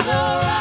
Oh,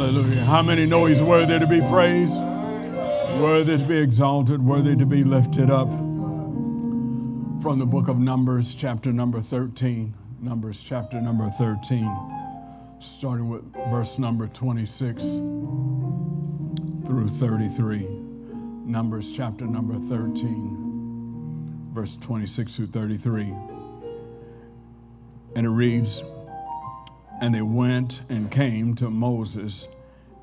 Hallelujah. How many know he's worthy to be praised, worthy to be exalted, worthy to be lifted up? From the book of Numbers, chapter number 13. Numbers, chapter number 13, starting with verse number 26 through 33. Numbers, chapter number 13, verse 26 through 33. And it reads, and they went and came to Moses,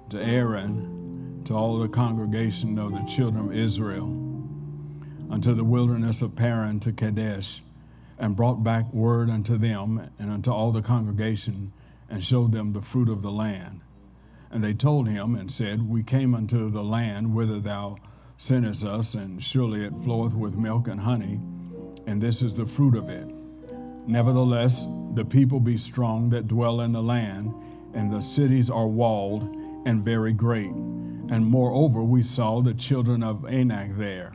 to Aaron, to all the congregation of the children of Israel, unto the wilderness of Paran to Kadesh, and brought back word unto them and unto all the congregation, and showed them the fruit of the land. And they told him and said, We came unto the land whither thou sentest us, and surely it floweth with milk and honey, and this is the fruit of it. Nevertheless, the people be strong that dwell in the land, and the cities are walled and very great. And moreover, we saw the children of Anak there.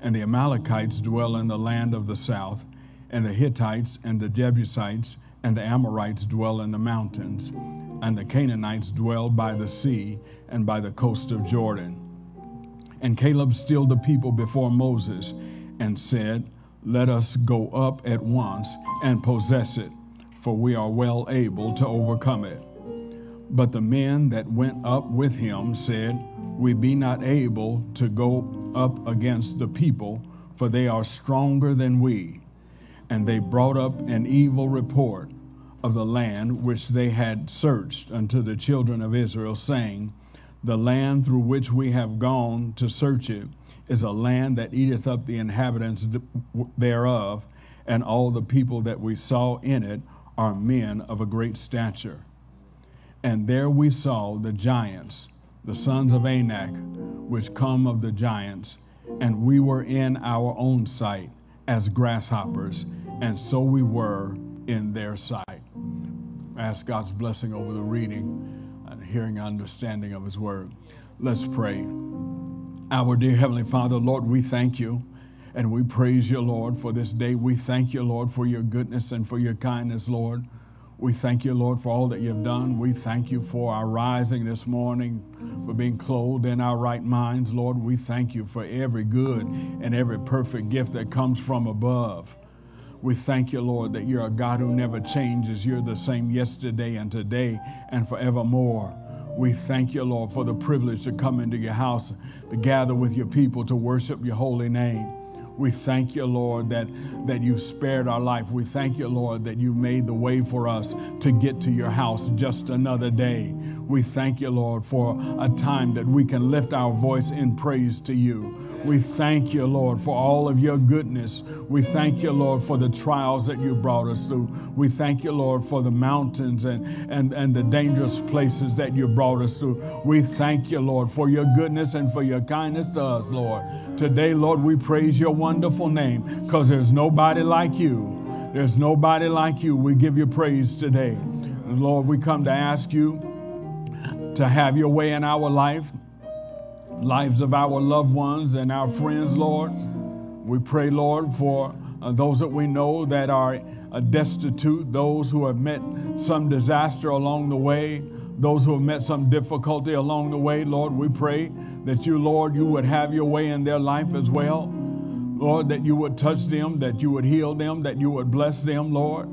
And the Amalekites dwell in the land of the south, and the Hittites and the Jebusites and the Amorites dwell in the mountains, and the Canaanites dwell by the sea and by the coast of Jordan. And Caleb stilled the people before Moses and said, Let us go up at once and possess it, for we are well able to overcome it. But the men that went up with him said, We be not able to go up against the people, for they are stronger than we. And they brought up an evil report of the land which they had searched unto the children of Israel, saying, The land through which we have gone to search it is a land that eateth up the inhabitants thereof, and all the people that we saw in it are men of a great stature. And there we saw the giants, the sons of Anak, which come of the giants, and we were in our own sight as grasshoppers, and so we were in their sight. Ask God's blessing over the reading and hearing and understanding of His word. Let's pray. Our dear Heavenly Father, Lord, we thank you and we praise you, Lord, for this day. We thank you, Lord, for your goodness and for your kindness, Lord. We thank you, Lord, for all that you've done. We thank you for our rising this morning, for being clothed in our right minds, Lord. We thank you for every good and every perfect gift that comes from above. We thank you, Lord, that you're a God who never changes. You're the same yesterday and today and forevermore. We thank you, Lord, for the privilege to come into your house, to gather with your people, to worship your holy name. We thank you, Lord, that, that you spared our life. We thank you, Lord, that you made the way for us to get to your house just another day. We thank you, Lord, for a time that we can lift our voice in praise to you. We thank you, Lord, for all of your goodness. We thank you, Lord, for the trials that you brought us through. We thank you, Lord, for the mountains and, and, and the dangerous places that you brought us through. We thank you, Lord, for your goodness and for your kindness to us, Lord. Today, Lord, we praise your wonderful name because there's nobody like you. There's nobody like you. We give you praise today. Lord, we come to ask you to have your way in our life lives of our loved ones and our friends, Lord. We pray, Lord, for uh, those that we know that are uh, destitute, those who have met some disaster along the way, those who have met some difficulty along the way, Lord, we pray that you, Lord, you would have your way in their life as well. Lord, that you would touch them, that you would heal them, that you would bless them, Lord.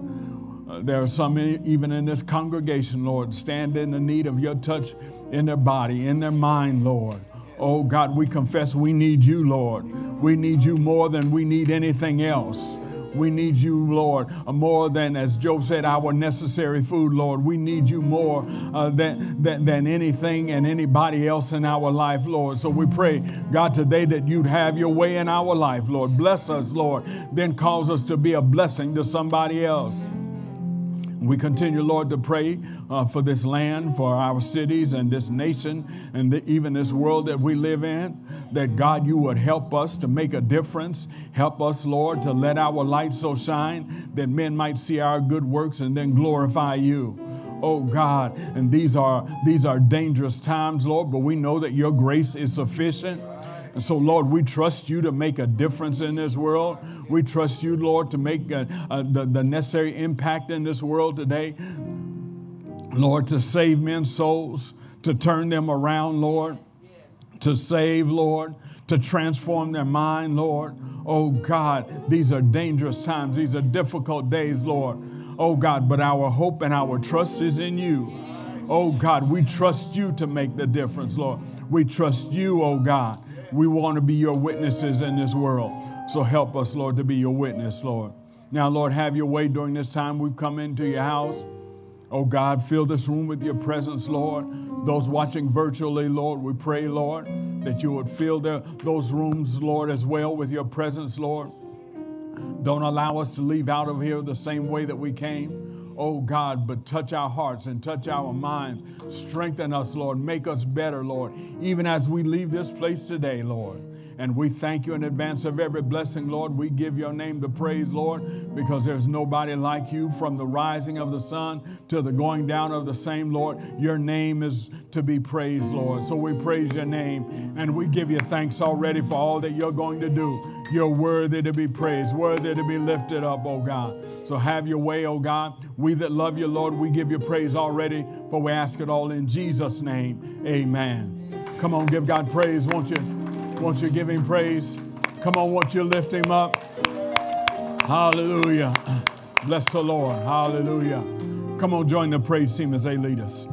Uh, there are some even in this congregation, Lord, stand in the need of your touch in their body, in their mind, Lord. Oh God, we confess we need you, Lord. We need you more than we need anything else. We need you, Lord, uh, more than, as Job said, our necessary food, Lord. We need you more uh, than, than, than anything and anybody else in our life, Lord. So we pray, God, today that you'd have your way in our life, Lord. Bless us, Lord. Then cause us to be a blessing to somebody else. We continue, Lord, to pray uh, for this land, for our cities, and this nation, and the, even this world that we live in. That God, you would help us to make a difference. Help us, Lord, to let our light so shine that men might see our good works and then glorify you oh God. And these are these are dangerous times, Lord, but we know that your grace is sufficient. And so, Lord, we trust you to make a difference in this world. We trust you, Lord, to make a, a, the, the necessary impact in this world today. Lord, to save men's souls, to turn them around, Lord, to save, Lord, to transform their mind, Lord. Oh God, these are dangerous times. These are difficult days, Lord. Oh God, but our hope and our trust is in you. Oh God, we trust you to make the difference, Lord. We trust you, oh God. We want to be your witnesses in this world. So help us, Lord, to be your witness, Lord. Now, Lord, have your way during this time we've come into your house. Oh God, fill this room with your presence, Lord. Those watching virtually, Lord, we pray, Lord, that you would fill the, those rooms, Lord, as well with your presence, Lord. Don't allow us to leave out of here the same way that we came. Oh God, but touch our hearts and touch our minds. Strengthen us, Lord. Make us better, Lord, even as we leave this place today, Lord. And we thank you in advance of every blessing, Lord. We give your name the praise, Lord, because there's nobody like you from the rising of the sun to the going down of the same, Lord. Your name is to be praised, Lord. So we praise your name and we give you thanks already for all that you're going to do. You're worthy to be praised, worthy to be lifted up, oh God. So have your way, oh God. We that love you, Lord, we give you praise already, for we ask it all in Jesus' name. Amen. Come on, give God praise, won't you? Won't you give him praise? Come on, won't you lift him up? Hallelujah. Bless the Lord. Hallelujah. Come on, join the praise team as they lead us.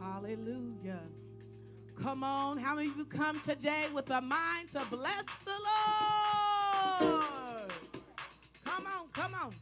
Hallelujah. Come on. How many of you come today with a mind to bless the Lord? Come on, come on.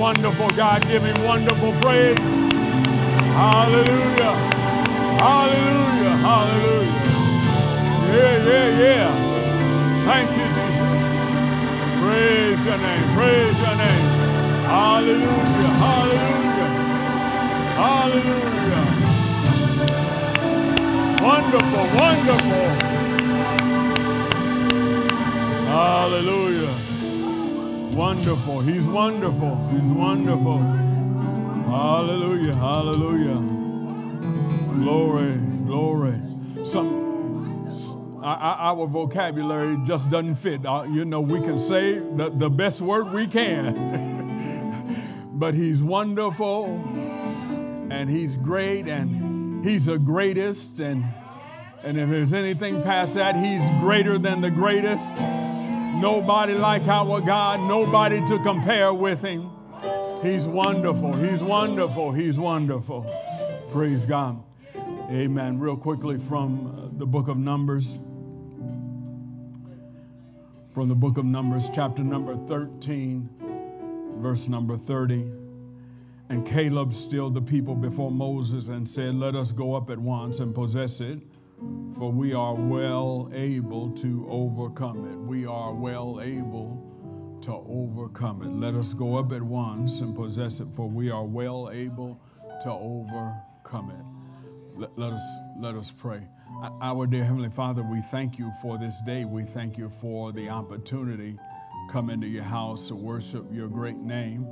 Wonderful God, give him wonderful praise. Hallelujah. Hallelujah. Hallelujah. Yeah, yeah, yeah. Thank you, Jesus. Praise your name. Praise your name. Hallelujah. Hallelujah. Hallelujah. Wonderful, wonderful. Hallelujah. Wonderful. He's wonderful. He's wonderful. Hallelujah. Hallelujah. Glory. Glory. Some our vocabulary just doesn't fit. Uh, you know, we can say the, the best word we can. but he's wonderful and he's great and he's the greatest and and if there's anything past that, he's greater than the greatest. Nobody like our God, nobody to compare with him. He's wonderful. He's wonderful. He's wonderful. Praise God. Amen. Real quickly from uh, the book of Numbers. From the book of Numbers, chapter number 13, verse number 30. And Caleb stilled the people before Moses and said, Let us go up at once and possess it for we are well able to overcome it. We are well able to overcome it. Let us go up at once and possess it, for we are well able to overcome it. Let, let us let us pray. Our dear Heavenly Father, we thank you for this day. We thank you for the opportunity come into your house to worship your great name.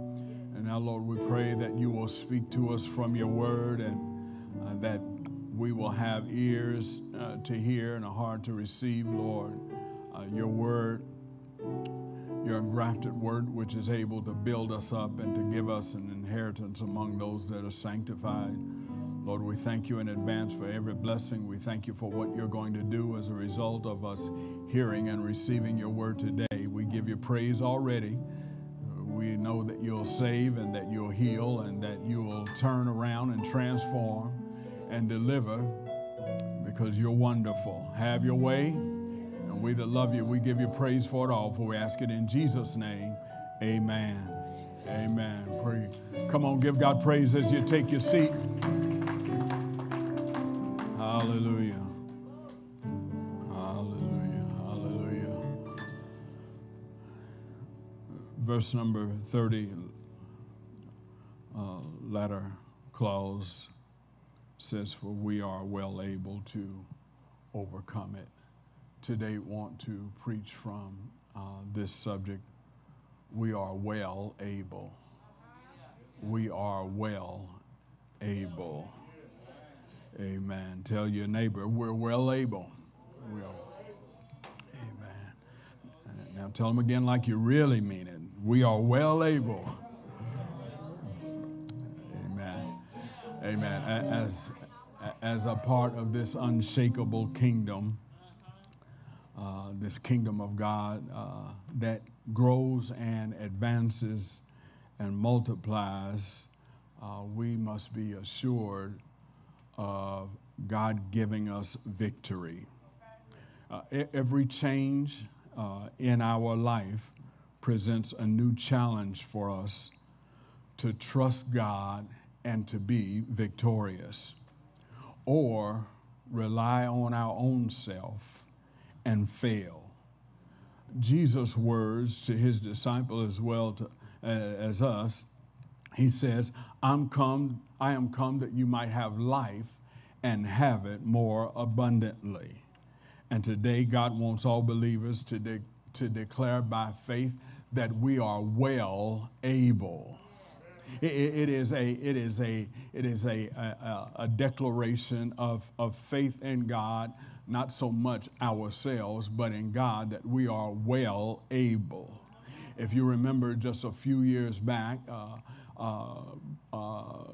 And now, Lord, we pray that you will speak to us from your word and uh, that we will have ears uh, to hear and a heart to receive, Lord, uh, your word, your engrafted word, which is able to build us up and to give us an inheritance among those that are sanctified. Lord, we thank you in advance for every blessing. We thank you for what you're going to do as a result of us hearing and receiving your word today. We give you praise already. We know that you'll save and that you'll heal and that you'll turn around and transform and deliver because you're wonderful. Have your way. And we that love you, we give you praise for it all. For we ask it in Jesus' name. Amen. Amen. Pray. Come on, give God praise as you take your seat. Hallelujah. Hallelujah. Hallelujah. Verse number 30, uh, latter clause says, For we are well able to overcome it. Today, want to preach from uh, this subject. We are well able. We are well able. Amen. Tell your neighbor, we're well able. We are. Amen. Now tell them again like you really mean it. We are well able. Amen. As, as a part of this unshakable kingdom, uh, this kingdom of God uh, that grows and advances and multiplies, uh, we must be assured of God giving us victory. Uh, every change uh, in our life presents a new challenge for us to trust God and to be victorious, or rely on our own self and fail. Jesus' words to his disciple as well to, uh, as us. He says, I'm come, I am come that you might have life and have it more abundantly. And today, God wants all believers to, de- to declare by faith that we are well able. It, it is a, it is a, it is a, a, a declaration of, of faith in God, not so much ourselves, but in God that we are well able. If you remember just a few years back, uh, uh, uh,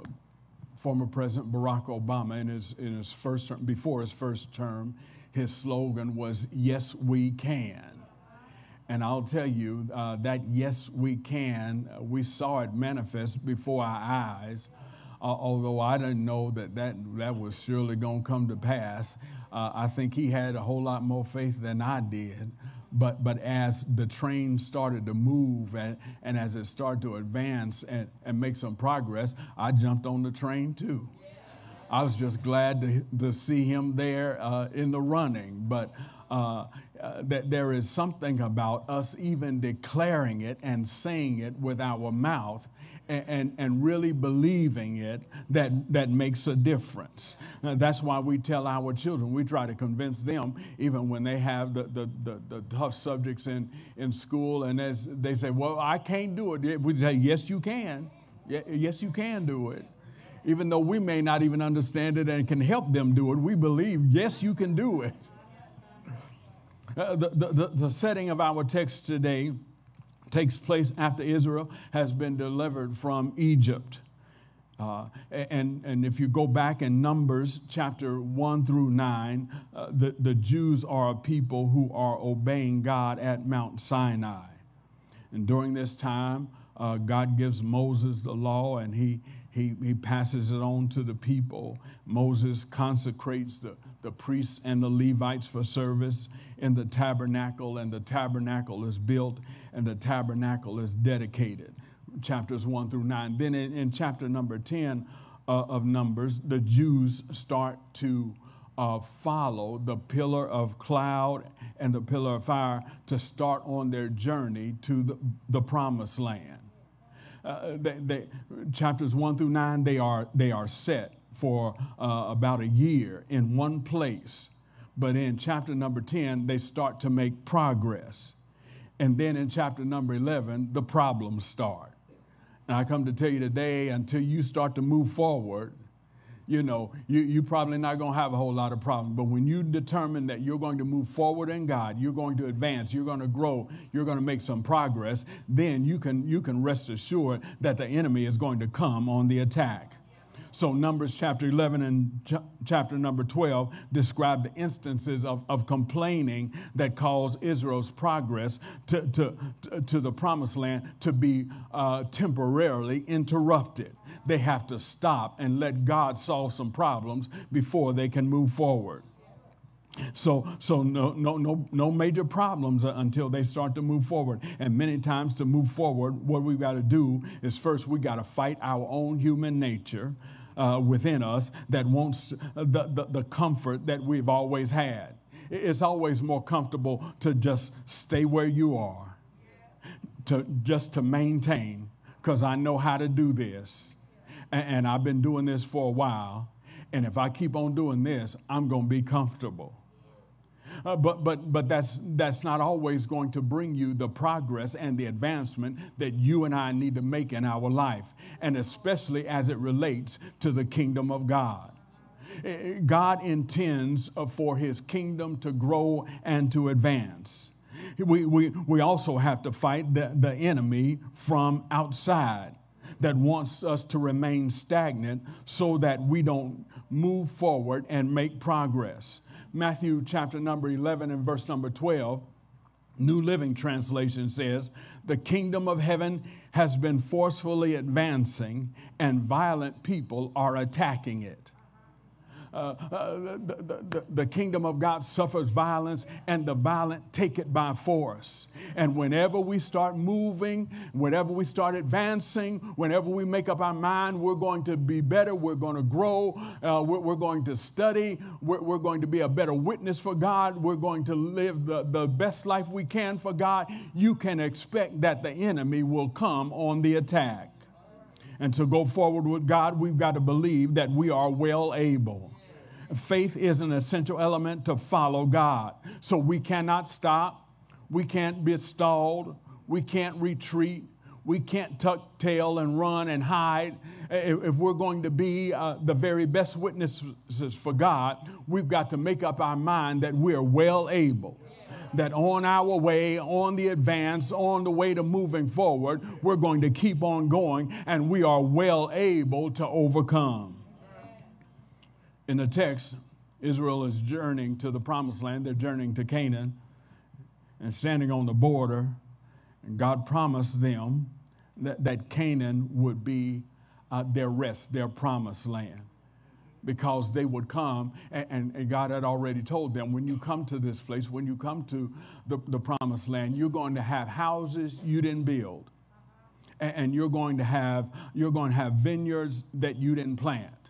former President Barack Obama, in his, in his first term, before his first term, his slogan was, Yes, we can. And I'll tell you uh, that, yes, we can, we saw it manifest before our eyes. Uh, although I didn't know that that, that was surely going to come to pass, uh, I think he had a whole lot more faith than I did. But, but as the train started to move and, and as it started to advance and, and make some progress, I jumped on the train too. I was just glad to, to see him there uh, in the running. But uh, uh, that there is something about us even declaring it and saying it with our mouth and, and, and really believing it that, that makes a difference. Uh, that's why we tell our children, we try to convince them, even when they have the, the, the, the tough subjects in, in school, and as they say, Well, I can't do it. We say, Yes, you can. Yes, you can do it even though we may not even understand it and can help them do it, we believe, yes, you can do it. Uh, the, the, the setting of our text today takes place after Israel has been delivered from Egypt. Uh, and, and if you go back in Numbers chapter 1 through 9, uh, the, the Jews are a people who are obeying God at Mount Sinai. And during this time, uh, God gives Moses the law and he, he, he passes it on to the people. Moses consecrates the, the priests and the Levites for service in the tabernacle, and the tabernacle is built and the tabernacle is dedicated. Chapters 1 through 9. Then in, in chapter number 10 uh, of Numbers, the Jews start to uh, follow the pillar of cloud and the pillar of fire to start on their journey to the, the promised land uh, they, they, chapters 1 through 9, they are, they are set for uh, about a year in one place. But in chapter number 10, they start to make progress. And then in chapter number 11, the problems start. And I come to tell you today, until you start to move forward, you know, you, you're probably not going to have a whole lot of problems. But when you determine that you're going to move forward in God, you're going to advance, you're going to grow, you're going to make some progress, then you can, you can rest assured that the enemy is going to come on the attack. So, Numbers chapter 11 and ch- chapter number 12 describe the instances of, of complaining that caused Israel's progress to, to, to the promised land to be uh, temporarily interrupted they have to stop and let God solve some problems before they can move forward. So, so no, no, no, no major problems until they start to move forward. And many times to move forward, what we've got to do is first we got to fight our own human nature uh, within us that wants the, the, the comfort that we've always had. It's always more comfortable to just stay where you are, to just to maintain, because I know how to do this and, and I've been doing this for a while. And if I keep on doing this, I'm going to be comfortable. Uh, but but but that's that's not always going to bring you the progress and the advancement that you and I need to make in our life, and especially as it relates to the kingdom of God. Eh, eh, God intends uh, for His kingdom to grow and to advance. We, we, we also have to fight the, the enemy from outside that wants us to remain stagnant so that we don't move forward and make progress. Matthew chapter number 11 and verse number 12, New Living Translation says, The kingdom of heaven has been forcefully advancing, and violent people are attacking it. Uh, the, the, the kingdom of God suffers violence, and the violent take it by force. And whenever we start moving, whenever we start advancing, whenever we make up our mind, we're going to be better, we're going to grow, uh, we're, we're, going to study, we're, we're, going to be a better witness for God, we're going to live the, the best life we can for God, you can expect that the enemy will come on the attack. And to go forward with God, we've got to believe that we are well able. Faith is an essential element to follow God. So we cannot stop, we can't be stalled, we can't retreat, we can't tuck tail and run and hide. If we're going to be uh, the very best witnesses for God, we've got to make up our mind that we're well able. That on our way, on the advance, on the way to moving forward, we're going to keep on going and we are well able to overcome. In the text, Israel is journeying to the promised land, they're journeying to Canaan and standing on the border. And God promised them that, that Canaan would be uh, their rest, their promised land. Because they would come, and, and, and, God had already told them when you come to this place, when you come to the, the promised land, you're going to have houses you didn't build. And, and you're going to have you're going to have vineyards that you didn't plant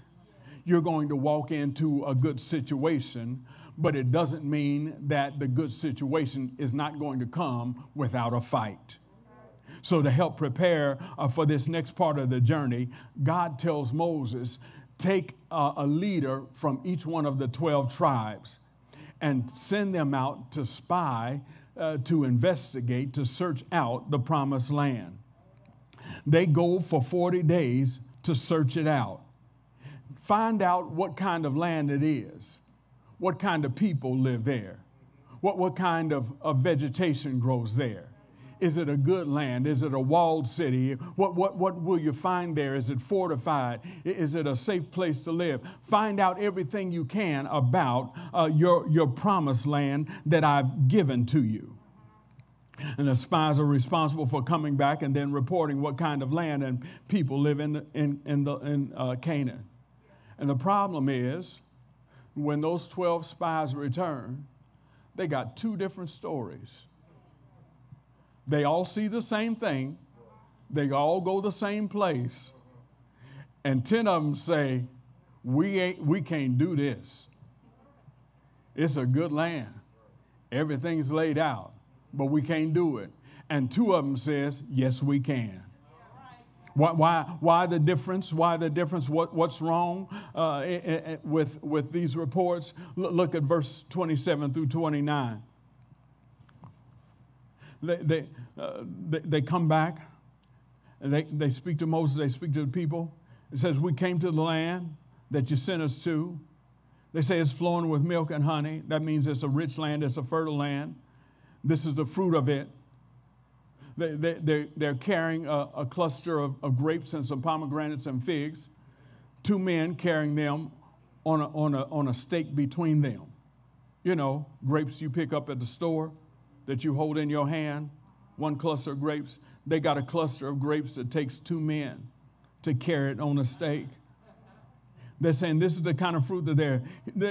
you're going to walk into a good situation, but it doesn't mean that the good situation is not going to come without a fight. So, to help prepare uh, for this next part of the journey, God tells Moses, take uh, a leader from each one of the 12 tribes and send them out to spy, uh, to investigate, to search out the promised land. They go for 40 days to search it out. Find out what kind of land it is, what kind of people live there, what, what kind of, of vegetation grows there. Is it a good land? Is it a walled city? What, what, what will you find there? Is it fortified? Is it a safe place to live? Find out everything you can about uh, your, your promised land that I've given to you. And the spies are responsible for coming back and then reporting what kind of land and people live in, in, in, the, in uh, Canaan. And the problem is, when those 12 spies return, they got two different stories. They all see the same thing, they all go the same place, and 10 of them say, we, ain't, we can't do this. It's a good land. Everything's laid out, but we can't do it. And two of them says, yes, we can. Why, why, why the difference? Why the difference? What, what's wrong uh, with, with these reports? Look at verse 27 through 29. They, they, uh, they, they, come back and they, they speak to Moses, they speak to the people. It says, We came to the land that you sent us to. They say it's flowing with milk and honey. That means it's a rich land, it's a fertile land. This is the fruit of it. They, they, they're, carrying a, a cluster of, of, grapes and some pomegranates and figs. Two men carrying them on a, on, a, on a stake between them. You know, grapes you pick up at the store that you hold in your hand, one cluster of grapes. They got a cluster of grapes that takes two men to carry it on a stake. They're saying this is the kind of fruit that they're,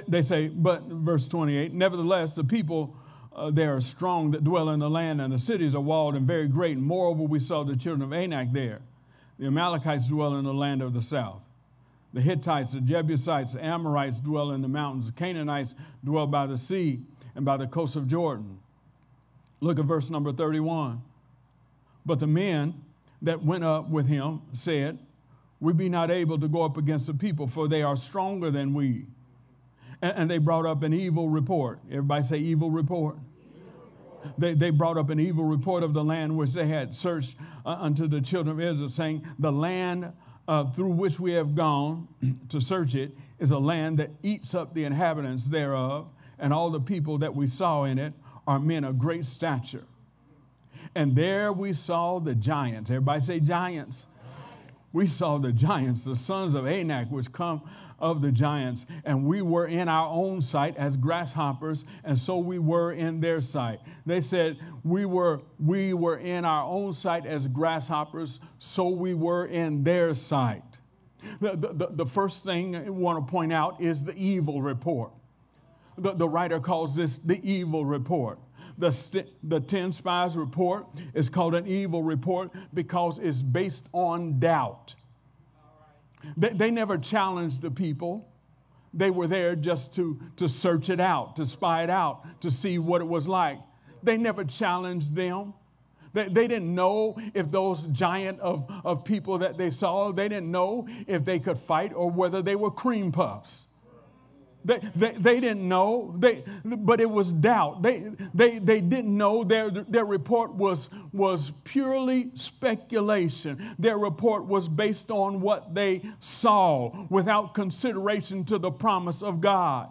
they say, but verse 28, nevertheless, the people uh, they are strong that dwell in the land, and the cities are walled and very great. And moreover, we saw the children of Anak there. The Amalekites dwell in the land of the south. The Hittites, the Jebusites, the Amorites dwell in the mountains. The Canaanites dwell by the sea and by the coast of Jordan. Look at verse number 31. But the men that went up with him said, We be not able to go up against the people, for they are stronger than we and, and they brought up an evil report. Everybody say evil report. They, they brought up an evil report of the land which they had searched uh, unto the children of Israel, saying, The land uh, through which we have gone to search it is a land that eats up the inhabitants thereof, and all the people that we saw in it are men of great stature. And there we saw the giants. Everybody say giants. We saw the giants, the sons of Anak, which come of the giants, and we were in our own sight as grasshoppers, and so we were in their sight. They said, We were, we were in our own sight as grasshoppers, so we were in their sight. The, the, the first thing I want to point out is the evil report. The, the writer calls this the evil report. The, the 10 spies report is called an evil report because it's based on doubt. They, they never challenged the people. They were there just to, to search it out, to spy it out, to see what it was like. They never challenged them. They, they didn't know if those giant of, of people that they saw, they didn't know if they could fight or whether they were cream puffs. They, they, they didn't know, they, but it was doubt. They, they, they didn't know. Their, their report was, was purely speculation. Their report was based on what they saw without consideration to the promise of God.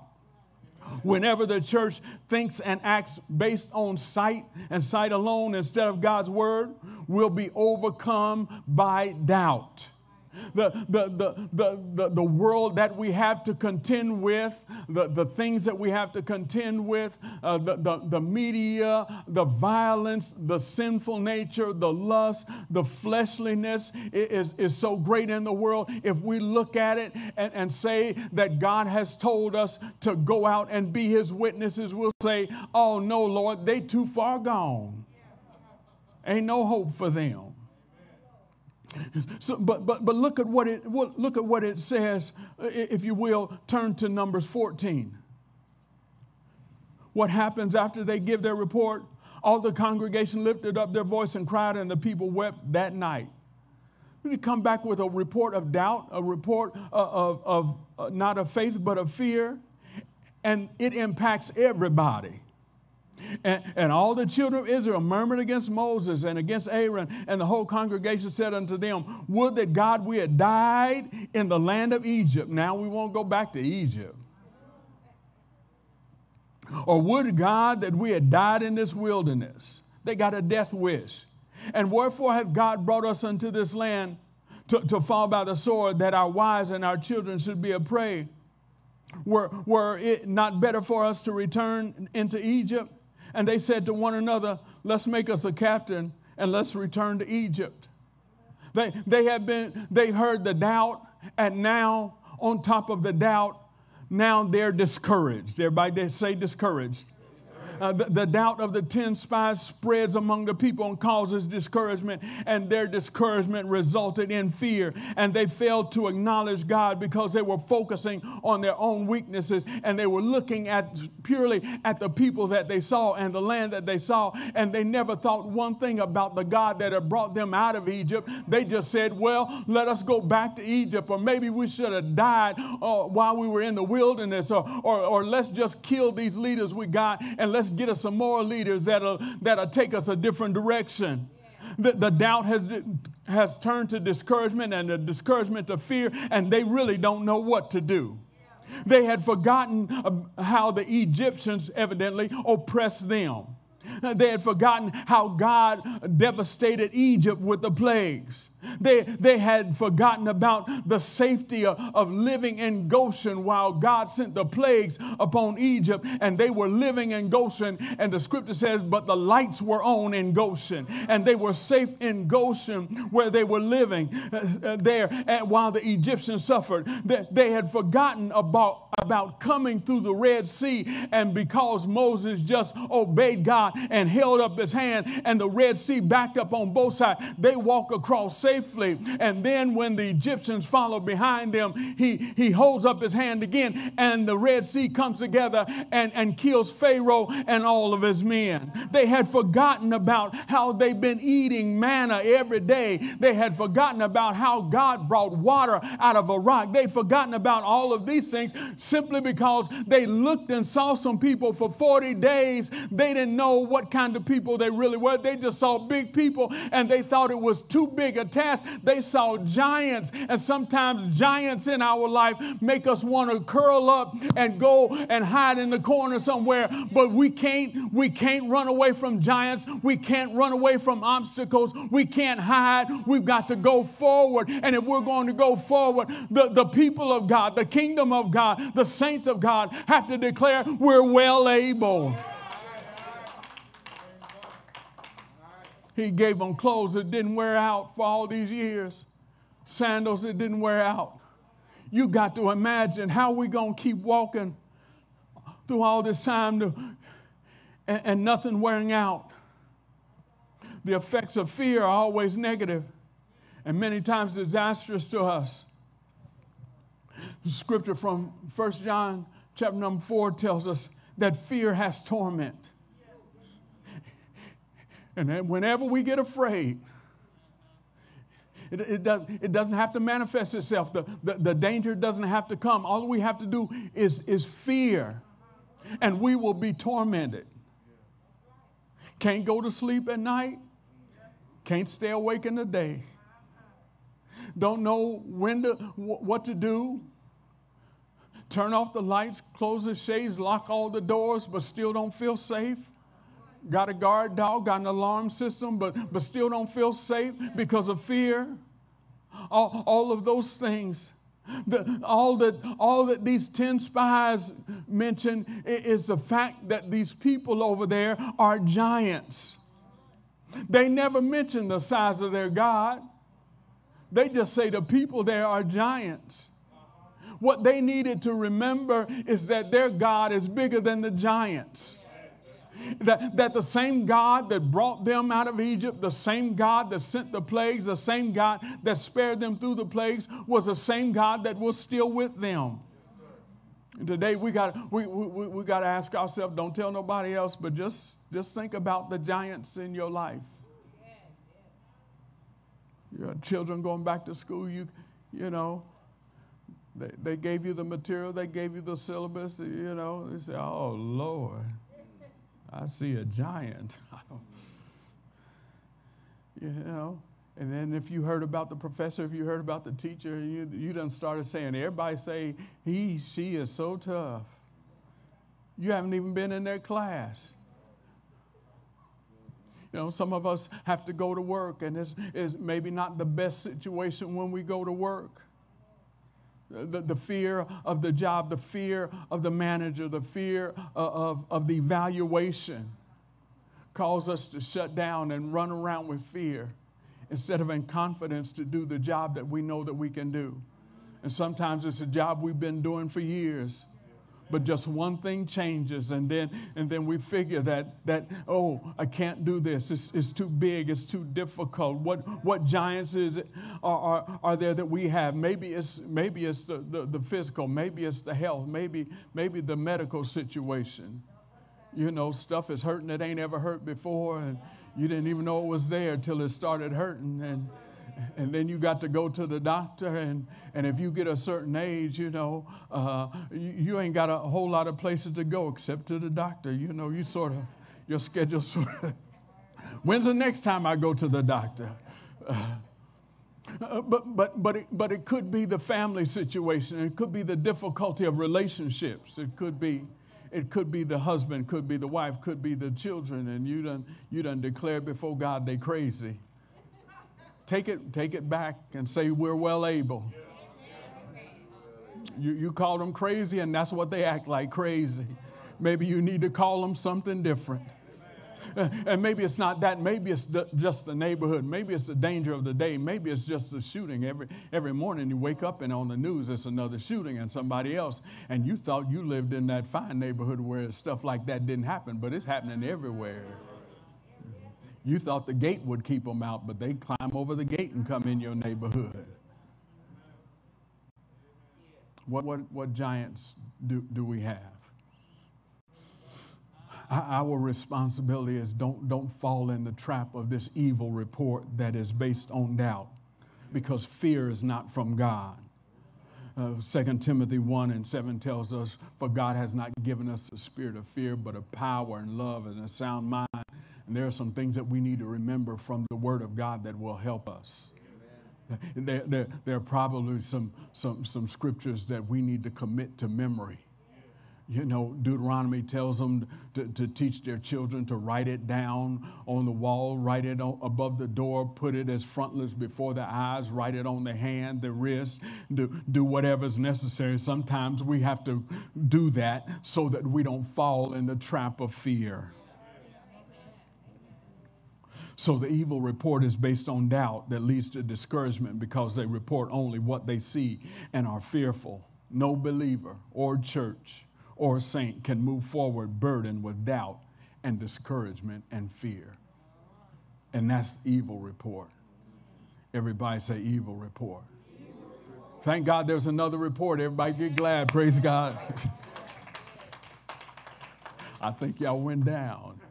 Whenever the church thinks and acts based on sight and sight alone instead of God's word, will be overcome by doubt the, the, the, the, the, world that we have to contend with, the, the things that we have to contend with, uh, the, the, the media, the violence, the sinful nature, the lust, the fleshliness is, is so great in the world. If we look at it and, and say that God has told us to go out and be his witnesses, we'll say, oh no, Lord, they too far gone. Ain't no hope for them. So, but, but, but look, at what it, look at what it says, uh, if you will, turn to Numbers 14. What happens after they give their report? All the congregation lifted up their voice and cried, and the people wept that night. We come back with a report of doubt, a report of, of, of uh, not of faith, but of fear, and it impacts everybody. And, and, all the children of Israel murmured against Moses and against Aaron, and the whole congregation said unto them, Would that God we had died in the land of Egypt. Now we won't go back to Egypt. Or would God that we had died in this wilderness? They got a death wish. And wherefore hath God brought us unto this land to, to fall by the sword, that our wives and our children should be a prey? Were, were it not better for us to return into Egypt? And they said to one another, Let's make us a captain and let's return to Egypt. They, they had been, they heard the doubt, and now, on top of the doubt, now they're discouraged. Everybody say discouraged. Uh, the, the, doubt of the 10 spies spreads among the people and causes discouragement, and their discouragement resulted in fear. And they failed to acknowledge God because they were focusing on their own weaknesses and they were looking at purely at the people that they saw and the land that they saw, and they never thought one thing about the God that had brought them out of Egypt. They just said, Well, let us go back to Egypt, or maybe we should have died uh, while we were in the wilderness, or, or, or let's just kill these leaders we got and let's get us some more leaders that'll, that'll take us a different direction. The, the doubt has, has turned to discouragement and the discouragement to fear, and they really don't know what to do. They had forgotten uh, how the Egyptians evidently oppressed them. They had forgotten how God devastated Egypt with the plagues. They, they had forgotten about the safety of, of living in Goshen while God sent the plagues upon Egypt, and they were living in Goshen. And the scripture says, But the lights were on in Goshen, and they were safe in Goshen where they were living uh, uh there and while the Egyptians suffered. They, they had forgotten about, about coming through the Red Sea, and because Moses just obeyed God and held up his hand, and the Red Sea backed up on both sides, they walk across safely. And then when the Egyptians follow behind them, he, he holds up his hand again, and the Red Sea comes together and, and kills Pharaoh and all of his men. They had forgotten about how they've been eating manna every day. They had forgotten about how God brought water out of a rock. They'd forgotten about all of these things simply because they looked and saw some people for 40 days. They didn't know what kind of people they really were. They just saw big people and they thought it was too big a task past, they saw giants. And sometimes giants in our life make us want to curl up and go and hide in the corner somewhere. But we can't, we can't run away from giants. We can't run away from obstacles. We can't hide. We've got to go forward. And if we're going to go forward, the, the people of God, the kingdom of God, the saints of God have to declare we're well able. He gave them clothes that didn't wear out for all these years, sandals that didn't wear out. you got to imagine how we going to keep walking through all this time to, and, and nothing wearing out. The effects of fear are always negative and many times disastrous to us. The scripture from 1 John chapter number 4 tells us that fear has torment. And whenever we get afraid, it, it, does, it doesn't have to manifest itself. The, the, the danger doesn't have to come. All we have to do is, is fear, and we will be tormented. Can't go to sleep at night, can't stay awake in the day. Don't know when to, what to do. Turn off the lights, close the shades, lock all the doors, but still don't feel safe. Got a guard dog, got an alarm system, but, but still don't feel safe because of fear. All, all of those things. The, all, that, all that these 10 spies mention is the fact that these people over there are giants. They never mention the size of their God. They just say the people there are giants. What they needed to remember is that their God is bigger than the giants. That, that the same God that brought them out of Egypt, the same God that sent the plagues, the same God that spared them through the plagues, was the same God that was still with them. And today we got we, we, we got to ask ourselves, don't tell nobody else, but just, just think about the giants in your life. Your children going back to school, you, you know, they, they gave you the material, they gave you the syllabus, you know, they say, oh, Lord. I see a giant. you know, and then if you heard about the professor, if you heard about the teacher, you, you done started saying, everybody say, he, she is so tough. You haven't even been in their class. You know, some of us have to go to work, and it's, it's maybe not the best situation when we go to work the, the fear of the job, the fear of the manager, the fear of, of, of the evaluation cause us to shut down and run around with fear instead of in confidence to do the job that we know that we can do. And sometimes it's a job we've been doing for years but just one thing changes and then and then we figure that that oh i can't do this. It's, it's too big. It's too difficult. What what giants is it, are, are, are there that we have? Maybe it's maybe it's the, the, the physical. Maybe it's the health. Maybe maybe the medical situation. You know stuff is hurting that ain't ever hurt before and you didn't even know it was there till it started hurting and and then you got to go to the doctor and, and if you get a certain age you know uh, you, you, ain't got a whole lot of places to go except to the doctor. You know you sort of your schedule sort of when's the next time i go to the doctor? Uh, but, but, but, it, but it could be the family situation. It could be the difficulty of relationships. It could be, it could be the husband, could be the wife, could be the children, and you done, you done declared before God they crazy take it, take it back and say we're well able. You, you call them crazy, and that's what they act like crazy. Maybe you need to call them something different. And maybe it's not that. Maybe it's the, just the neighborhood. Maybe it's the danger of the day. Maybe it's just the shooting. Every, every morning you wake up and on the news it's another shooting and somebody else. And you thought you lived in that fine neighborhood where stuff like that didn't happen, but it's happening everywhere. You thought the gate would keep them out, but they climb over the gate and come in your neighborhood. What, what, what giants do, do we have? Our responsibility is don't, don't fall in the trap of this evil report that is based on doubt because fear is not from God. Uh, 2 Timothy 1 and 7 tells us, For God has not given us a spirit of fear, but of power and love and a sound mind. And there are some things that we need to remember from the Word of God that will help us. There, there, there, are probably some, some, some scriptures that we need to commit to memory. You know, Deuteronomy tells them to, to teach their children to write it down on the wall, write it on, above the door, put it as frontlets before the eyes, write it on the hand, the wrist, do, do whatever's necessary. Sometimes we have to do that so that we don't fall in the trap of fear. So the evil report is based on doubt that leads to discouragement because they report only what they see and are fearful. No believer or church or saint can move forward burdened with doubt and discouragement and fear. And that's evil report. Everybody say evil report. Thank God there's another report. Everybody get glad. Praise God. I think y'all went down.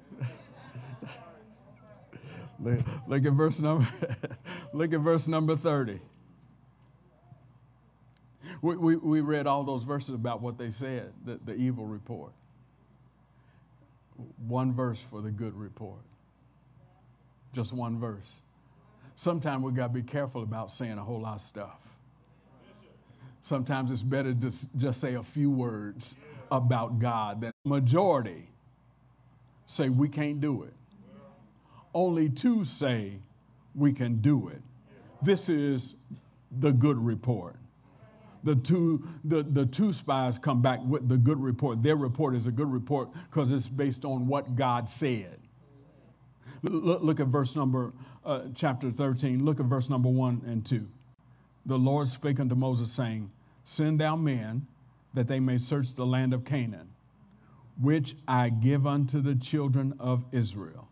Look, at verse number look at verse number 30. We, we, we read all those verses about what they said, the, the evil report. One verse for the good report. Just one verse. Sometimes we got to be careful about saying a whole lot of stuff. Sometimes it's better to just say a few words about God. The majority say we can't do it. Only two say we can do it. This is the good report. The two, the, the two spies come back with the good report. Their report is a good report because it's based on what God said. Look, look at verse number, uh, chapter 13. Look at verse number 1 and 2. The Lord spake unto Moses, saying, Send thou men that they may search the land of Canaan, which I give unto the children of Israel.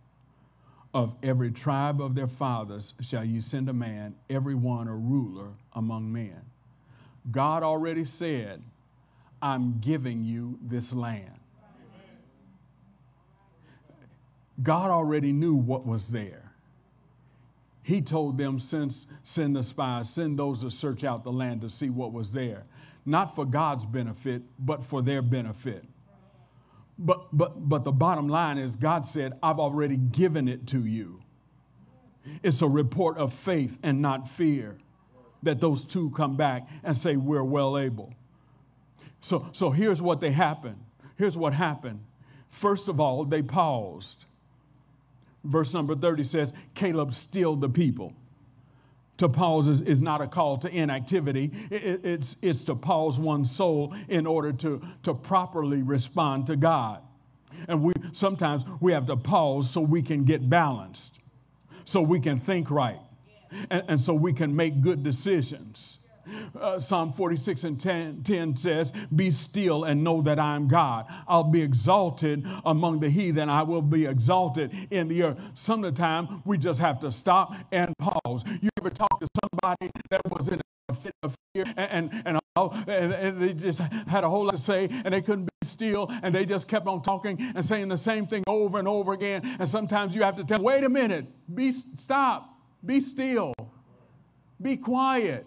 Of every tribe of their fathers shall you send a man, every one a ruler among men. God already said, I'm giving you this land. God already knew what was there. He told them, send, send the spies, send those to search out the land to see what was there. Not for God's benefit, but for their benefit. But, but, but the bottom line is, God said, I've already given it to you. It's a report of faith and not fear that those two come back and say, We're well able. So, so here's what they happened. Here's what happened. First of all, they paused verse number 30 says, Caleb stilled the people. To pause is, is not a call to inactivity. It, it's, it's to pause one's soul in order to, to properly respond to God. And we sometimes we have to pause so we can get balanced, so we can think right, and, and so we can make good decisions. Uh, Psalm 46 and 10, 10, says, Be still and know that I am God. I'll be exalted among the heathen. I will be exalted in the earth. Some of the time, we just have to stop and pause. You ever talk to somebody that was in a fit of fear and, and, and, and they just had a whole lot to say and they couldn't be still and they just kept on talking and saying the same thing over and over again. And sometimes you have to tell, wait a minute, be stop, be still, be quiet.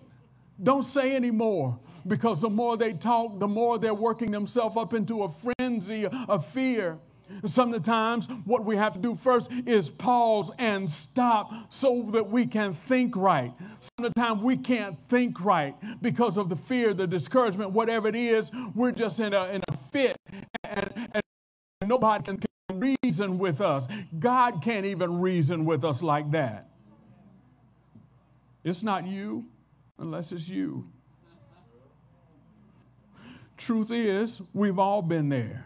Don't say anymore because the more they talk, the more they're working themselves up into a frenzy of fear. Sometimes what we have to do first is pause and stop so that we can think right. Sometimes we can't think right because of the fear, the discouragement, whatever it is. We're just in a, in a fit and, and nobody can reason with us. God can't even reason with us like that. It's not you unless it's you. Truth is, we've all been there.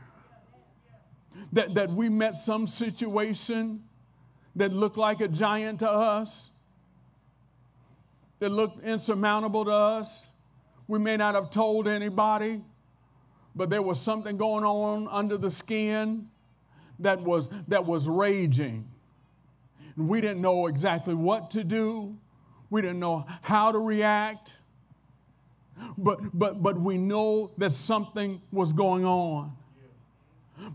That, that we met some situation that looked like a giant to us, that looked insurmountable to us. We may not have told anybody, but there was something going on under the skin that was, that was raging. And we didn't know exactly what to do. We didn't know how to react. But, but, but we know that something was going on.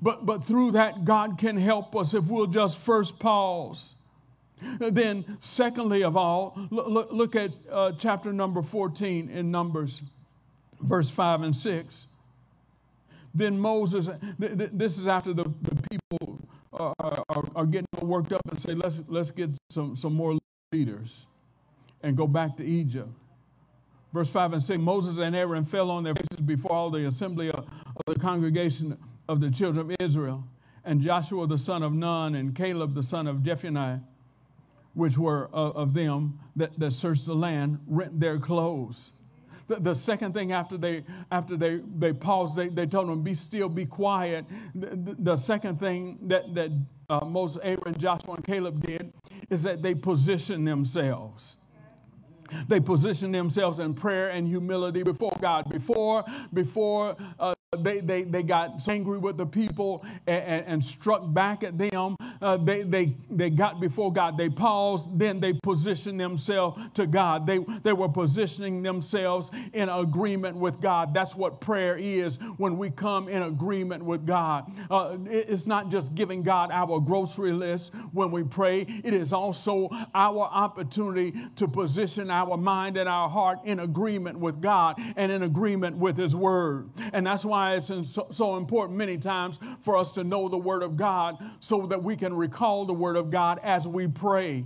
But, but through that, God can help us if we'll just first pause. Then, secondly of all, look, look at uh, chapter number 14 in Numbers, verse 5 and 6. Then Moses, th- th- this is after the, the people are, are, are getting worked up and say, let's, let's get some, some more leaders and go back to Egypt. Verse 5 and 6 Moses and Aaron fell on their faces before all the assembly of, of the congregation of the children of Israel. And Joshua the son of Nun and Caleb the son of Jephunneh, which were of, of them that, that searched the land, rent their clothes. The, the, second thing after they after they they paused, they, they told them, "Be still, be quiet." The, the, the second thing that that uh, Moses, Aaron, Joshua, and Caleb did is that they positioned themselves. They position themselves in prayer and humility before God. Before, before uh, they, they, they got angry with the people and, and, and struck back at them. Uh, they, they, they got before God. They paused, then they positioned themselves to God. They, they were positioning themselves in agreement with God. That's what prayer is when we come in agreement with God. Uh, it's not just giving God our grocery list when we pray, it is also our opportunity to position our mind and our heart in agreement with God and in agreement with His Word. And that's why why it's so, so important many times for us to know the Word of God so that we can recall the Word of God as we pray.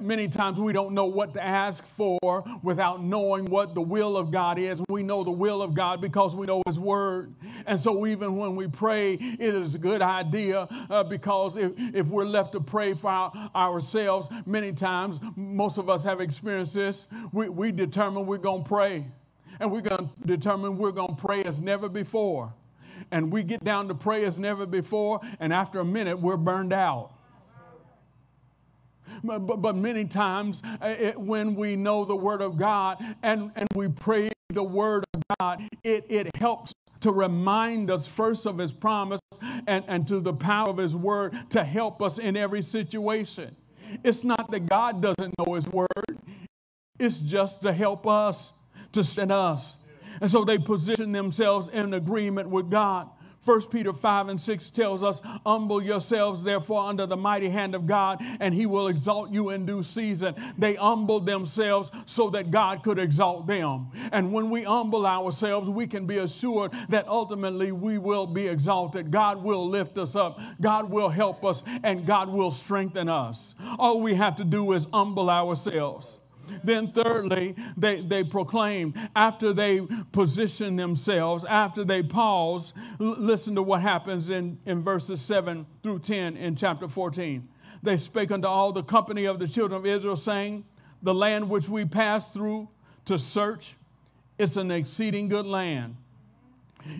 Many times we don't know what to ask for without knowing what the will of God is. We know the will of God because we know His Word. And so, even when we pray, it is a good idea uh, because if, if we're left to pray for our, ourselves, many times, most of us have experienced this, we, we determine we're going to pray and we're going to determine we're going to pray as never before. And we get down to pray as never before, and after a minute, we're burned out. But, but, but many times, uh, it, when we know the Word of God and, and we pray the Word of God, it, it helps to remind us first of His promise and, and to the power of His Word to help us in every situation. It's not that God doesn't know His Word, it's just to help us to send us. And so they position themselves in agreement with God. 1 Peter 5 and 6 tells us, Humble yourselves, therefore, under the mighty hand of God, and he will exalt you in due season. They humbled themselves so that God could exalt them. And when we humble ourselves, we can be assured that ultimately we will be exalted. God will lift us up, God will help us, and God will strengthen us. All we have to do is humble ourselves. Then, thirdly, they, they proclaim after they position themselves, after they pause, l- listen to what happens in, in verses 7 through 10 in chapter 14. They spake unto all the company of the children of Israel, saying, The land which we passed through to search is an exceeding good land.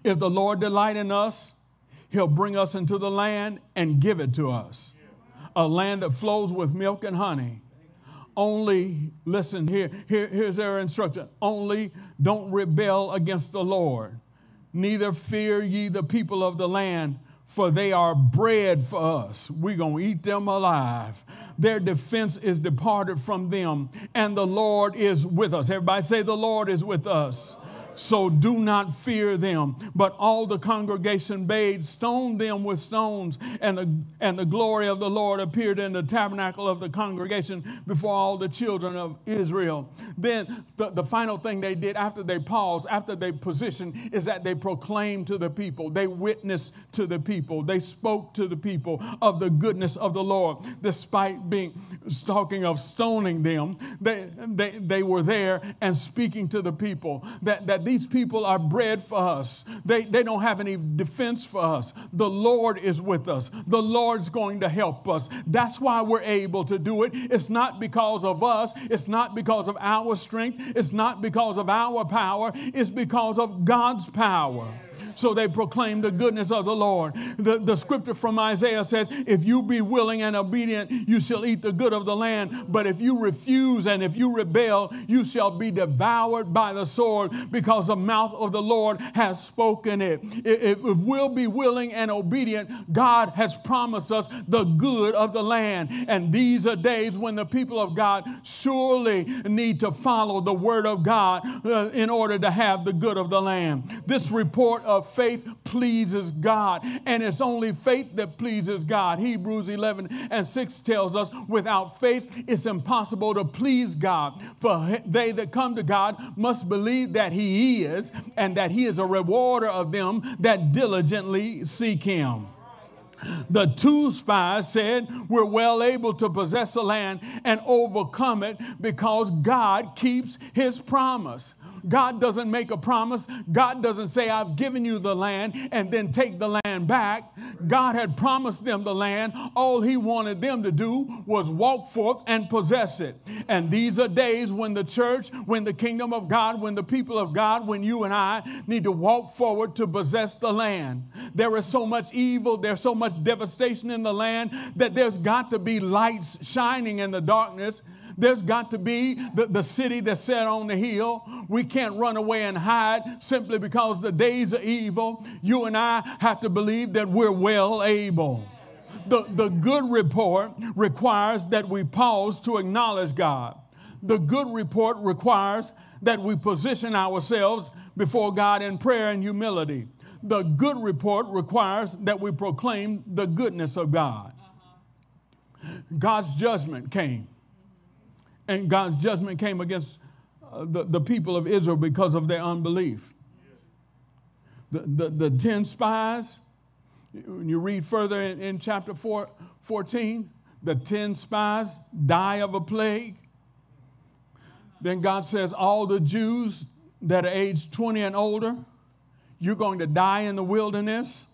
If the Lord delight in us, he'll bring us into the land and give it to us. A land that flows with milk and honey only, listen here, here, here's their instruction only don't rebel against the Lord. Neither fear ye the people of the land, for they are bread for us. We're going to eat them alive. Their defense is departed from them, and the Lord is with us. Everybody say, The Lord is with us. So do not fear them. But all the congregation bade, stone them with stones, and the, and the glory of the Lord appeared in the tabernacle of the congregation before all the children of Israel. Then the, the final thing they did after they paused, after they positioned, is that they proclaimed to the people, they witnessed to the people, they spoke to the people of the goodness of the Lord. Despite being talking of stoning them, they, they, they were there and speaking to the people that, that these people are bread for us. They, they don't have any defense for us. The Lord is with us. The Lord's going to help us. That's why we're able to do it. It's not because of us, it's not because of our strength, it's not because of our power, it's because of God's power so they proclaim the goodness of the Lord. The, the scripture from Isaiah says, If you be willing and obedient, you shall eat the good of the land. But if you refuse and if you rebel, you shall be devoured by the sword, because the mouth of the Lord has spoken it. If, if we'll be willing and obedient, God has promised us the good of the land. And these are days when the people of God surely need to follow the word of God uh, in order to have the good of the land. This report of faith pleases God. And it's only faith that pleases God. Hebrews 11 and 6 tells us without faith, it's impossible to please God. For they that come to God must believe that He is, and that He is a rewarder of them that diligently seek Him. The two spies said, We're well able to possess the land and overcome it because God keeps his promise. God doesn't make a promise. God doesn't say, I've given you the land and then take the land back. God had promised them the land. All He wanted them to do was walk forth and possess it. And these are days when the church, when the kingdom of God, when the people of God, when you and I need to walk forward to possess the land. There is so much evil, there's so much devastation in the land that there's got to be lights shining in the darkness. There's got to be the, the city that's set on the hill. We can't run away and hide simply because the days are evil. You and I have to believe that we're well able. The, the good report requires that we pause to acknowledge God. The good report requires that we position ourselves before God in prayer and humility. The good report requires that we proclaim the goodness of God. God's judgment came and God's judgment came against uh, the, the people of Israel because of their unbelief. The, the, the 10 spies, when you read further in, in chapter four, 14, the 10 spies die of a plague. Then God says, All the Jews that are aged 20 and older, you're going to die in the wilderness.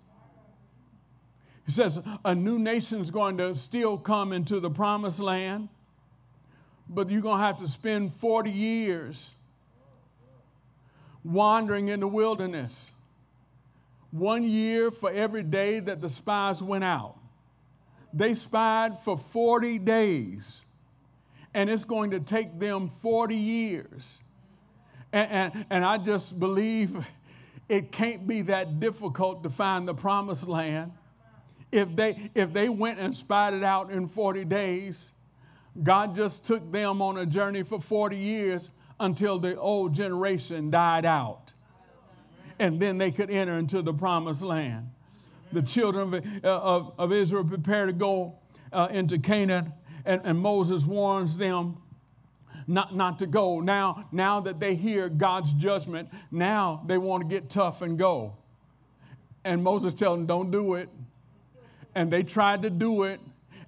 He says, A new nation is going to still come into the promised land but you're going to have to spend 40 years wandering in the wilderness. One year for every day that the spies went out. They spied for 40 days, and it's going to take them 40 years. And, and, and I just believe it can't be that difficult to find the promised land. If they, if they went and spied it out in 40 days, God just took them on a journey for 40 years until the old generation died out. And then they could enter into the promised land. The children of, uh, of, of Israel prepare to go uh, into Canaan, and, and Moses warns them not, not to go. Now, now that they hear God's judgment, now they want to get tough and go. And Moses tells them, Don't do it. And they tried to do it,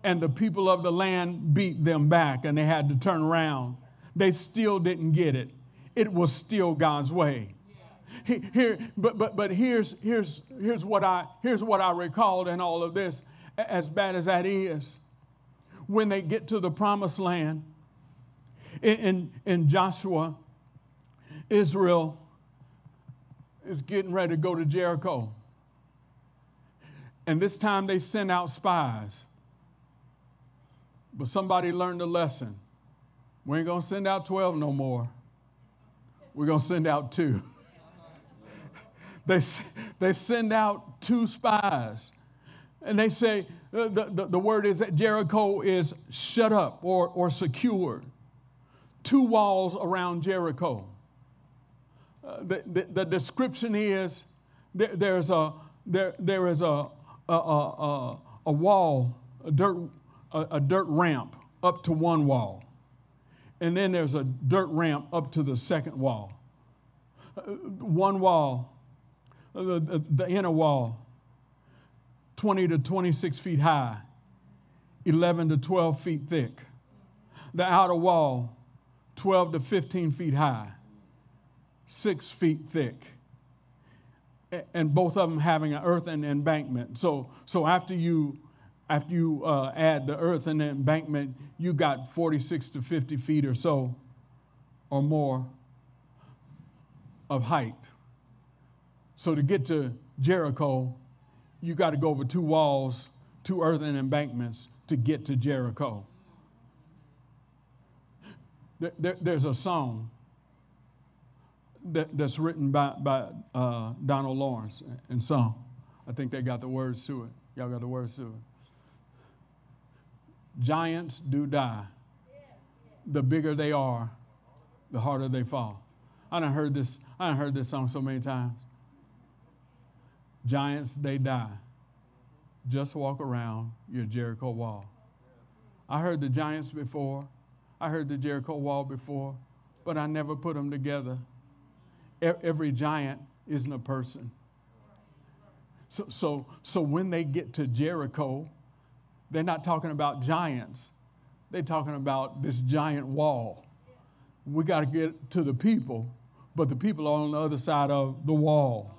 and the people of the land beat them back and they had to turn around. They still didn't get it. It was still God's way. Here, but, but, but here's, here's, here's, what I, here's what I recalled in all of this, as bad as that is. When they get to the promised land, in, in, in Joshua, Israel is getting ready to go to Jericho. And this time they send out spies. But somebody learned a lesson. We ain't going to send out 12 no more. We're going to send out two. they, they send out two spies. And they say, uh, the, the, the word is that Jericho is shut up or, or secured. Two walls around Jericho. Uh, the, the, the, description is there, there's a, there, there is a, a, a, a wall, a dirt a, a dirt ramp up to one wall. And then there's a dirt ramp up to the second wall. Uh, one wall, uh, the, the inner wall, 20 to 26 feet high, 11 to 12 feet thick. The outer wall, 12 to 15 feet high, six feet thick. And both of them having an earthen embankment. So, so after you after you uh, add the earth and the embankment, you got 46 to 50 feet or so or more of height. So to get to Jericho, you got to go over two walls, two earthen embankments to get to Jericho. There, there, there's a song that, that's written by, by uh, Donald Lawrence and song. I think they got the words to it. Y'all got the words to it giants do die. The bigger they are, the harder they fall. I done heard this, I done heard this song so many times. Giants, they die. Just walk around your Jericho wall. I heard the giants before. I heard the Jericho wall before, but I never put them together. Every giant isn't a person. So, so, so when they get to Jericho, they're not talking about giants, they're talking about this giant wall. We got to get to the people but the people are on the other side of the wall.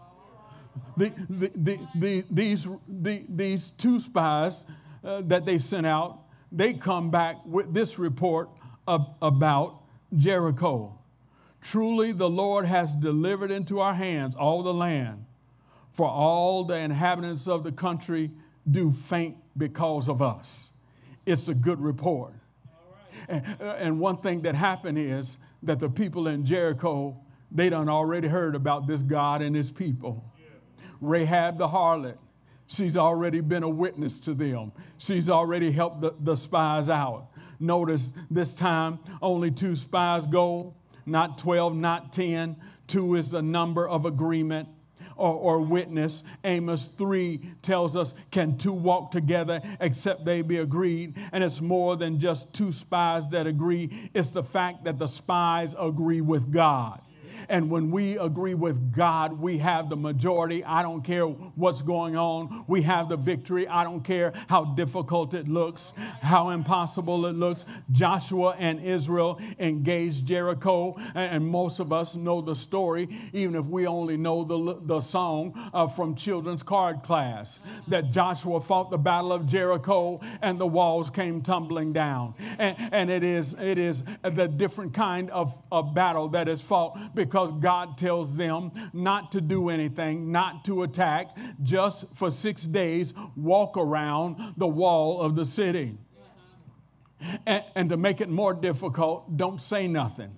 The, the, the, the, these, the, these two spies uh, that they sent out, they come back with this report of, about Jericho. Truly, the Lord has delivered into our hands all the land, for all the inhabitants of the country do faint because of us. It's a good report. And, uh, and one thing that happened is that the people in Jericho, they done already heard about this God and his people. Rahab the harlot, she's already been a witness to them. She's already helped the, the spies out. Notice this time only two spies go, not 12, not 10. Two is the number of agreement or, or witness. Amos 3 tells us, Can two walk together except they be agreed? And it's more than just two spies that agree, it's the fact that the spies agree with God. And when we agree with God, we have the majority. I don't care what's going on. We have the victory. I don't care how difficult it looks, how impossible it looks. Joshua and Israel engaged Jericho, and most of us know the story, even if we only know the, the song uh, from children's card class that Joshua fought the battle of Jericho and the walls came tumbling down. And, and it, is, it is the different kind of, of battle that is fought because because God tells them not to do anything, not to attack, just for six days walk around the wall of the city. And, and to make it more difficult, don't say nothing.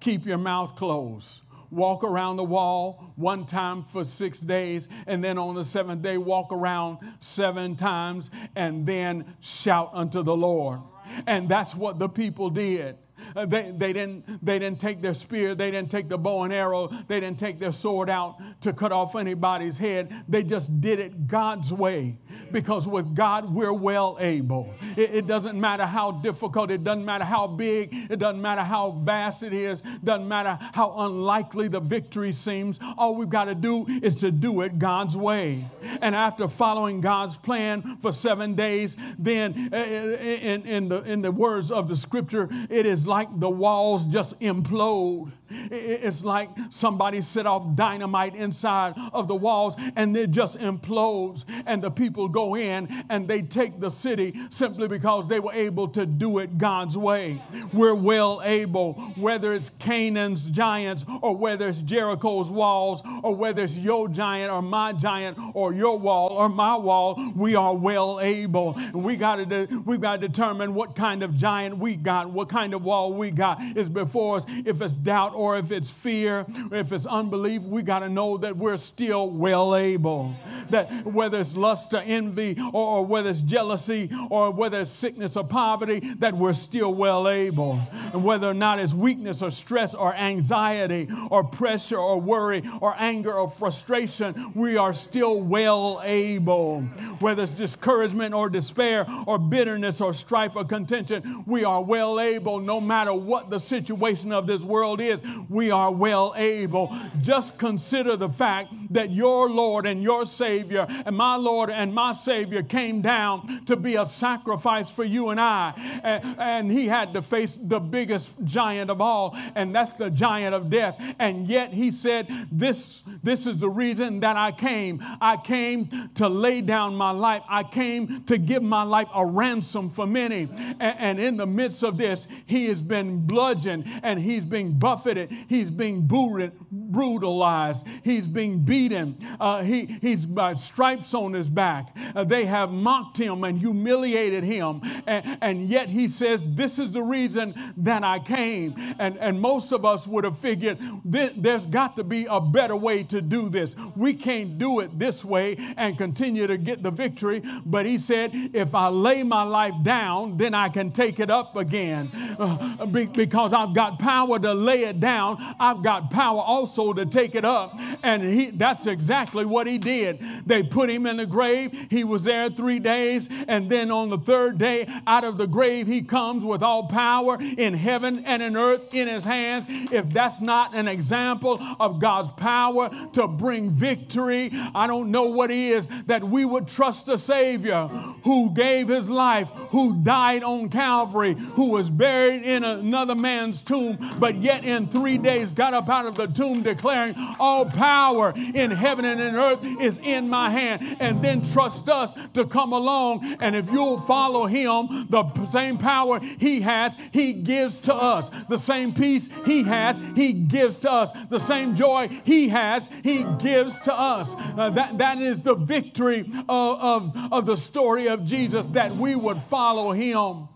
Keep your mouth closed walk around the wall one time for six days, and then on the seventh day, walk around seven times, and then shout unto the Lord. And that's what the people did. Uh, they, they, didn't, they didn't take their spear, they didn't take the bow and arrow, they didn't take their sword out to cut off anybody's head. They just did it God's way because with God, we're well able. It, it doesn't matter how difficult, it doesn't matter how big, it doesn't matter how vast it is, doesn't matter how unlikely the victory seems. All we've got to do is to do it God's way. And after following God's plan for seven days, then uh, in, in, the, in the words of the scripture, it is like the walls just implode. It's like somebody set off dynamite inside of the walls and it just implodes. And the people go in and they take the city simply because they were able to do it God's way. We're well able, whether it's Canaan's giants or whether it's Jericho's walls or whether it's your giant or my giant or your wall or my wall, we are well able. And we got to we got to determine what kind of giant we got, what kind of wall we got is before us. If it's doubt or if it's fear, if it's unbelief, we got to know that we're still well able. That whether it's lust or envy or, whether it's jealousy or whether it's sickness or poverty, that we're still well able. And whether or not it's weakness or stress or anxiety or pressure or worry or anger or frustration, we are still well able. Whether it's discouragement or despair or bitterness or strife or contention, we are well able no matter what the situation of this world is, we are well able. Just consider the fact that your Lord and your Savior and my Lord and my Savior came down to be a sacrifice for you and I. And, and he had to face the biggest giant of all, and that's the giant of death. And yet he said, This, this is the reason that I came. I came to lay down my life, I came to give my life a ransom for many. And, and in the midst of this, he has been been bludgeoned and he's being buffeted. He's being brutalized. He's being beaten. Uh, he, he's got stripes on his back. Uh, they have mocked him and humiliated him. And, and yet he says, This is the reason that I came. And, and most of us would have figured there's got to be a better way to do this. We can't do it this way and continue to get the victory. But he said, If I lay my life down, then I can take it up again. Uh, because I've got power to lay it down, I've got power also to take it up. And he, that's exactly what he did. They put him in the grave. He was there three days. And then on the third day, out of the grave, he comes with all power in heaven and in earth in his hands. If that's not an example of God's power to bring victory, I don't know what is that we would trust a Savior who gave his life, who died on Calvary who was buried in another man's tomb, but yet in three days got up out of the tomb declaring, All power in heaven and in earth is in my hand. And then trust us to come along. And if you'll follow him, the same power he has, he gives to us. The same peace he has, he gives to us. The same joy he has, he gives to us. Uh, that, that is the victory of, of, of the story of Jesus that we would follow him.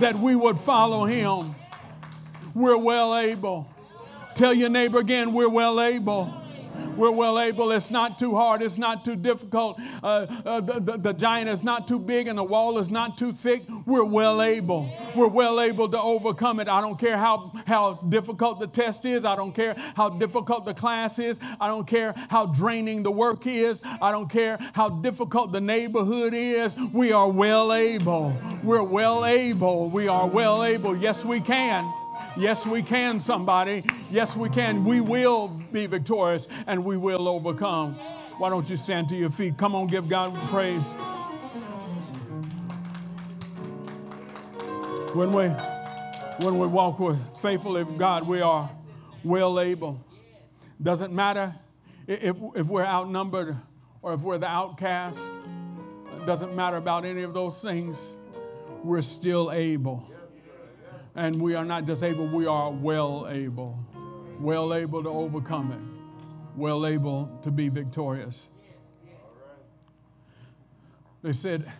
That we would follow him. We're well able. Tell your neighbor again, we're well able. We're well able. It's not too hard. It's not too difficult. Uh, uh, the, the, the, giant is not too big and the wall is not too thick. We're well able. We're well able to overcome it. I don't care how, how difficult the test is. I don't care how difficult the class is. I don't care how draining the work is. I don't care how difficult the neighborhood is. We are well able. We're well able. We are well able. Yes, we can. Yes, we can, somebody. Yes, we can. We will be victorious and we will overcome. Why don't you stand to your feet? Come on, give God praise. When we, when we walk with faithfully God, we are well able. Doesn't matter if, if we're outnumbered or if we're the outcast. Doesn't matter about any of those things. We're still able. And we are not disabled, we are well able. Well able to overcome it. Well able to be victorious. They said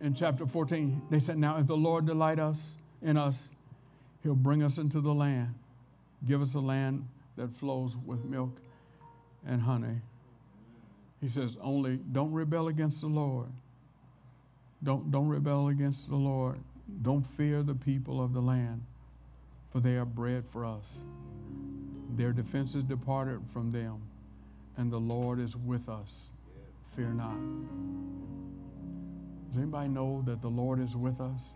in chapter 14, they said, Now if the Lord delight us in us, he'll bring us into the land. Give us a land that flows with milk and honey. He says, only don't rebel against the Lord. Don't, don't rebel against the Lord. Don't fear the people of the land, for they are bread for us. Their defenses departed from them, and the Lord is with us. Fear not. Does anybody know that the Lord is with us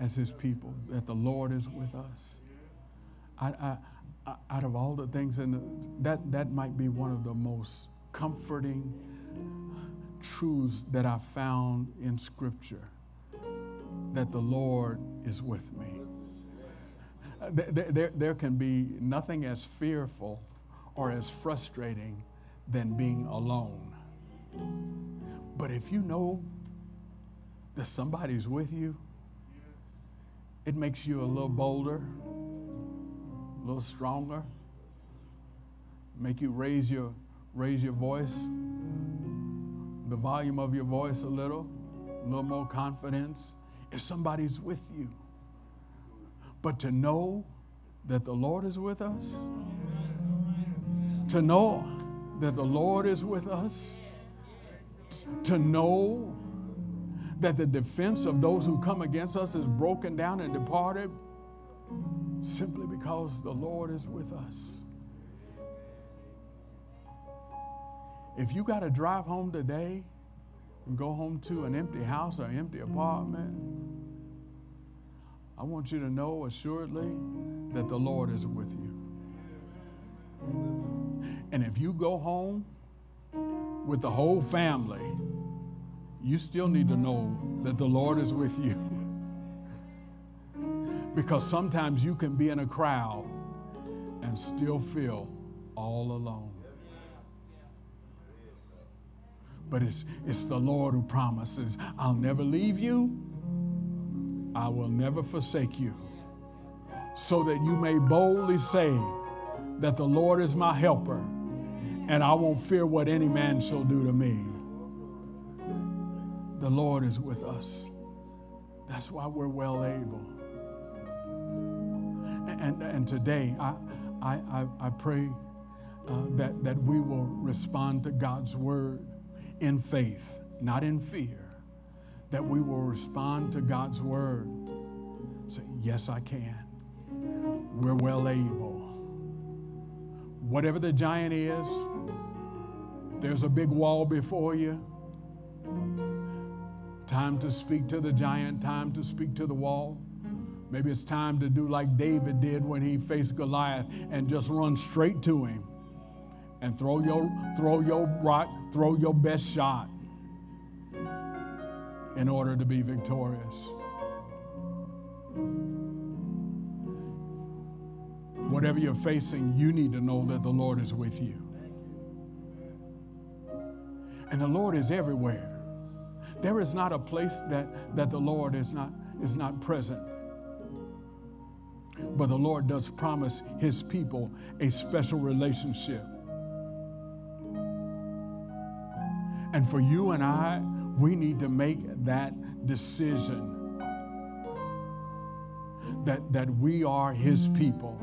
as his people? That the Lord is with us? I, I, I, out of all the things, in the, that, that might be one of the most comforting truths that I found in Scripture that the Lord is with me. There, there, there can be nothing as fearful or as frustrating than being alone. But if you know that somebody's with you, it makes you a little bolder, a little stronger, make you raise your raise your voice, the volume of your voice a little, a little more confidence if somebody's with you. But to know that the Lord is with us, to know that the Lord is with us, to know that the defense of those who come against us is broken down and departed simply because the Lord is with us. If you got to drive home today and go home to an empty house or empty apartment, I want you to know assuredly that the Lord is with you. And if you go home with the whole family, you still need to know that the Lord is with you. because sometimes you can be in a crowd and still feel all alone. But it's, it's the Lord who promises, I'll never leave you, I will never forsake you, so that you may boldly say that the Lord is my helper, and I won't fear what any man shall do to me. The Lord is with us. That's why we're well able. And, and, today, I, I, I pray uh, that, that we will respond to God's word in faith, not in fear, that we will respond to God's word. Say, Yes, I can. We're well able. Whatever the giant is, there's a big wall before you. Time to speak to the giant, time to speak to the wall. Maybe it's time to do like David did when he faced Goliath and just run straight to him and throw your throw your rock, throw your best shot. in order to be victorious. Whatever you're facing, you need to know that the Lord is with you. And the Lord is everywhere. There is not a place that, that the Lord is not, is not present. But the Lord does promise his people a special relationship. And for you and I, we need to make that decision that, that we are his people.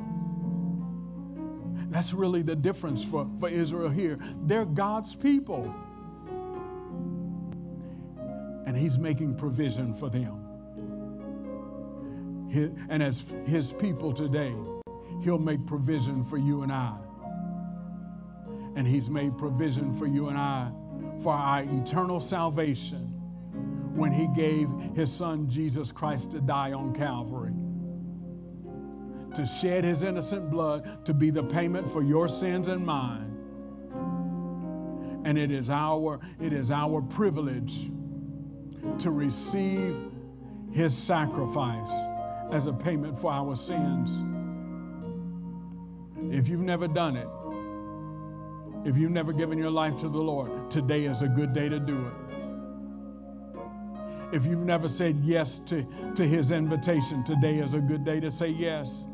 That's really the difference for, for Israel here. They're God's people. And he's making provision for them. And as his people today, he'll make provision for you and I. And he's made provision for you and I for our eternal salvation when he gave his son Jesus Christ to die on Calvary. To shed his innocent blood to be the payment for your sins and mine. And it is our, it is our privilege to receive his sacrifice as a payment for our sins. If you've never done it, if you've never given your life to the Lord, today is a good day to do it. If you've never said yes to, to his invitation, today is a good day to say yes.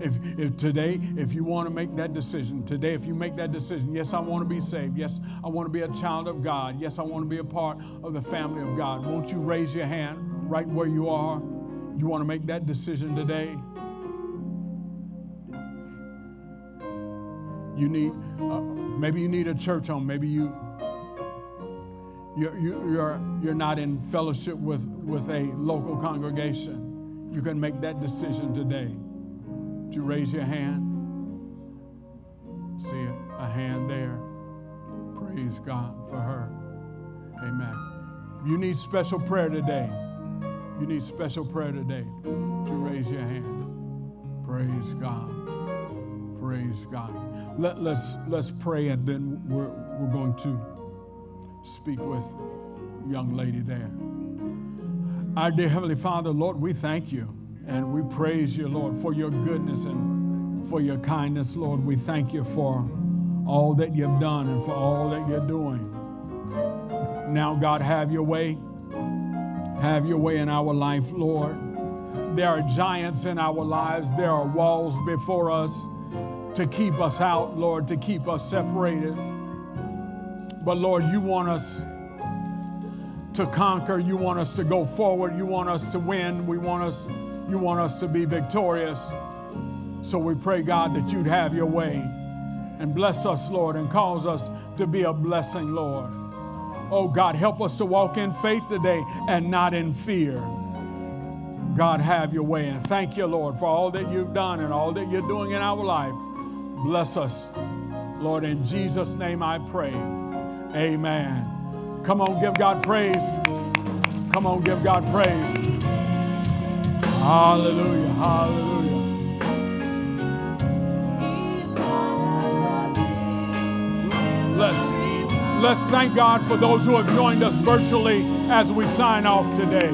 If, if today, if you want to make that decision, today, if you make that decision, yes, I want to be saved. Yes, I want to be a child of God. Yes, I want to be a part of the family of God. Won't you raise your hand right where you are? You want to make that decision today? You need, uh, maybe you need a church home. Maybe you, you're, you're, you're not in fellowship with, with a local congregation. You can make that decision today. Would you raise your hand? See a, hand there. Praise God for her. Amen. You need special prayer today. You need special prayer today. Would you raise your hand? Praise God. Praise God. Let, let's, let's pray and then we're, we're going to speak with young lady there. Our dear Heavenly Father, Lord, we thank you. And we praise you, Lord, for your goodness and for your kindness, Lord. We thank you for all that you've done and for all that you're doing. Now, God, have your way. Have your way in our life, Lord. There are giants in our lives, there are walls before us to keep us out, Lord, to keep us separated. But, Lord, you want us to conquer. You want us to go forward. You want us to win. We want us you want us to be victorious. So we pray, God, that you'd have your way and bless us, Lord, and cause us to be a blessing, Lord. Oh, God, help us to walk in faith today and not in fear. God, have your way. And thank you, Lord, for all that you've done and all that you're doing in our life. Bless us, Lord. In Jesus' name I pray. Amen. Come on, give God praise. Come on, give God praise. Hallelujah. Hallelujah. Let's, let's thank God for those who have joined us virtually as we sign off today.